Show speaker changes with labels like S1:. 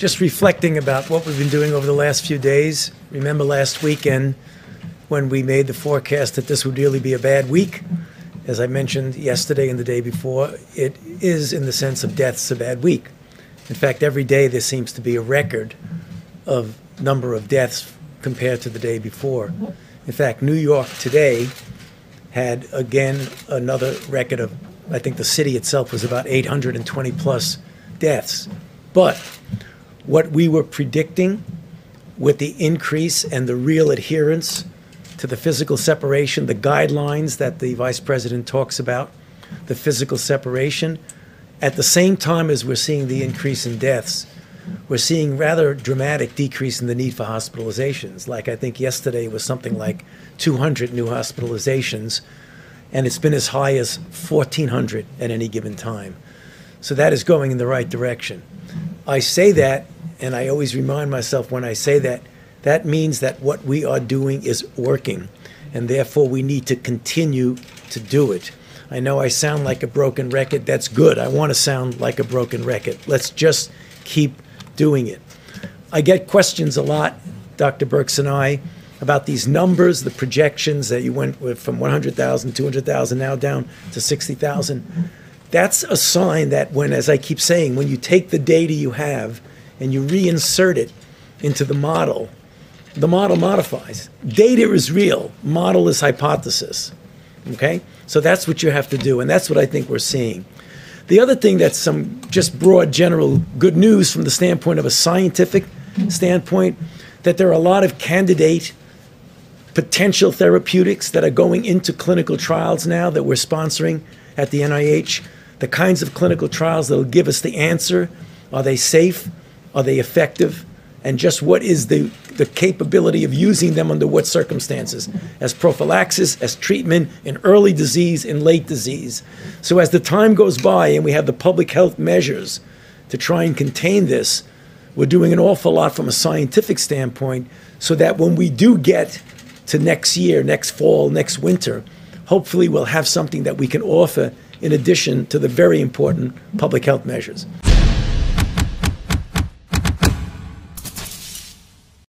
S1: just reflecting about what we've been doing over the last few days. Remember last weekend when we made the forecast that this would really be a bad week? As I mentioned yesterday and the day before, it is, in the sense of deaths, a bad week. In fact, every day there seems to be a record of number of deaths compared to the day before. In fact, New York today had again another record of, I think the city itself was about 820 plus deaths. But what we were predicting with the increase and the real adherence to the physical separation, the guidelines that the vice president talks about, the physical separation, at the same time as we're seeing the increase in deaths, we're seeing rather dramatic decrease in the need for hospitalizations. Like I think yesterday was something like 200 new hospitalizations, and it's been as high as 1,400 at any given time. So that is going in the right direction. I say that, and I always remind myself when I say that, that means that what we are doing is working, and therefore we need to continue to do it. I know I sound like a broken record. That's good. I want to sound like a broken record. Let's just keep doing it. I get questions a lot, Dr. Birx and I, about these numbers, the projections that you went with from 100,000, 200,000, now down to 60,000. That's a sign that when, as I keep saying, when you take the data you have and you reinsert it into the model, the model modifies. Data is real, model is hypothesis. Okay? So that's what you have to do, and that's what I think we're seeing. The other thing that's some just broad general good news from the standpoint of a scientific standpoint, that there are a lot of candidate potential therapeutics that are going into clinical trials now that we're sponsoring at the NIH. The kinds of clinical trials that will give us the answer are they safe? Are they effective? And just what is the, the capability of using them under what circumstances? As prophylaxis, as treatment in early disease, in late disease. So as the time goes by and we have the public health measures to try and contain this, we're doing an awful lot from a scientific standpoint so that when we do get to next year, next fall, next winter, hopefully we'll have something that we can offer in addition to the very important public health measures.